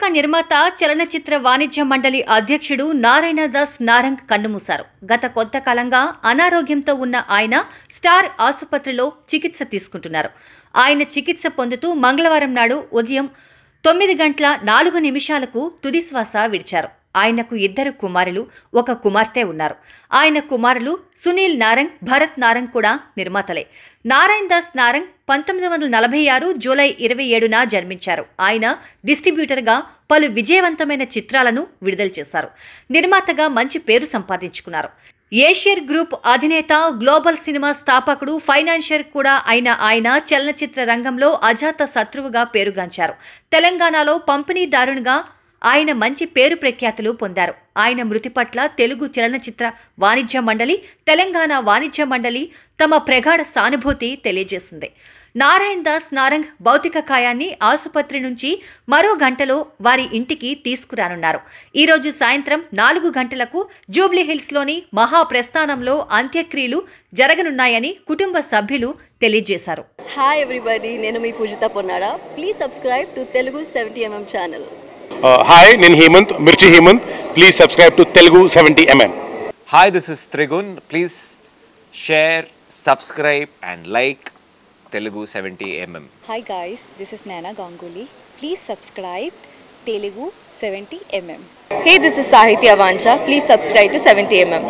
ప్రముఖ నిర్మాత చలనచిత్ర వాణిజ్య మండలి అధ్యక్షుడు నారాయణ దాస్ నారంగ్ కన్నుమూశారు. గత కొంతకాలంగా అనారోగ్యంతో ఉన్న ఆయన స్టార్ ఆసుపత్రిలో చికిత్స తీసుకుంటున్నారు. ఆయన చికిత్స పొందుతూ మంగళవారం నాడు ఉదయం తొమ్మిది గంటల నాలుగు నిమిషాలకు తుదిశ్వాస విడిచారు. ఆయనకు ఇద్దరు కుమారులు ఒక కుమార్తె ఉన్నారు. ఆయన కుమారులు సునీల్ నారంగ్ భరత్ నారంగ్ కూడా నిర్మాతలే. నారాయణ్ దాస్ నారంగ్ పంతొమ్మిది వందల నలభై ఆరు జూలై ఇరవై ఏడున జన్మించారు. ఆయన డిస్ట్రిబ్యూటర్గా పలు విజయవంతమైన చిత్రాలను విడుదల చేశారు. నిర్మాతగా మంచి పేరు సంపాదించుకున్నారు. ఏషియర్ గ్రూప్ అధినేత గ్లోబల్ సినిమా స్థాపకుడు ఫైనాన్షియర్ కూడా అయిన ఆయన చలనచిత్ర రంగంలో అజాత శత్రువుగా పేరుగాంచారు. తెలంగాణలో పంపిణీదారునిగా ఆయన మంచి పేరు ప్రఖ్యాతులు పొందారు. ఆయన మృతి పట్ల తెలుగు చలనచిత్ర వాణిజ్య మండలి తెలంగాణ వాణిజ్య మండలి తమ ప్రగాఢ సానుభూతి తెలియజేసింది. నారాయణ దాస్ నారంగ్ భౌతిక కాయాన్ని ఆసుపత్రి నుంచి మరో గంటలో వారి ఇంటికి తీసుకురానున్నారు. ఈరోజు సాయంత్రం నాలుగు గంటలకు జూబ్లీహిల్స్లోని మహాప్రస్థానంలో అంత్యక్రియలు జరగనున్నాయని కుటుంబ సభ్యులు తెలియజేశారు. హాయ్ ఎవ్రీబడి నేను మీ Pujitha Ponnada. Please subscribe to Telugu seventy MM channel hi నేను Hemanth Mirchi Hemanth please subscribe to Telugu seventy MM Hi, this is Trigun. Please share, subscribe, and like Telugu 70mm. Hi guys, this is Nana Ganguly. Please subscribe Telugu 70mm. Hey, this is Sahitya Vancha. Please subscribe to 70mm.